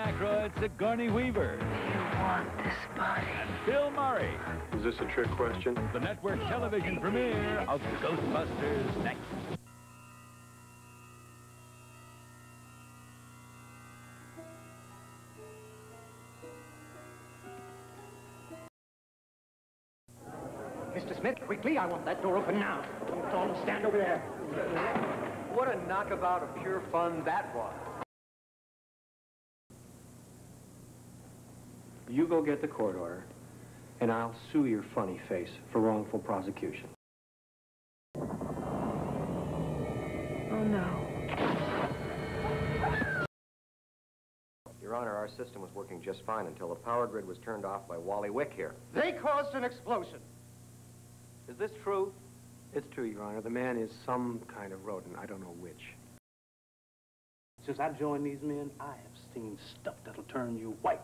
Aykroyd, Sigourney Weaver. You want this body. And Bill Murray. Is this a trick question? The network television premiere of Ghostbusters next. Mr. Smith, quickly, I want that door open now. Don't stand over there. What a knockabout of pure fun that was. You go get the court order, and I'll sue your funny face for wrongful prosecution. Oh, no. Your Honor, our system was working just fine until the power grid was turned off by Wally Wick here. They caused an explosion. Is this true? It's true, Your Honor. The man is some kind of rodent. I don't know which. Since I joined these men, I have seen stuff that'll turn you white.